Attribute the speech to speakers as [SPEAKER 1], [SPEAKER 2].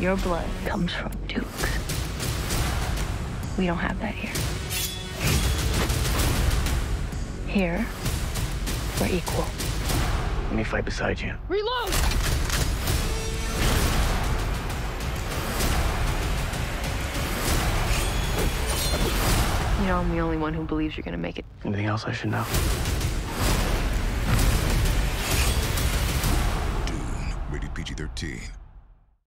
[SPEAKER 1] your blood comes from dukes. We don't have that here. Here, we're equal.
[SPEAKER 2] Let me fight beside you.
[SPEAKER 1] Reload! You know, I'm the only one who believes you're gonna make it.
[SPEAKER 2] Anything else I should know?
[SPEAKER 3] Dune, rated PG 13.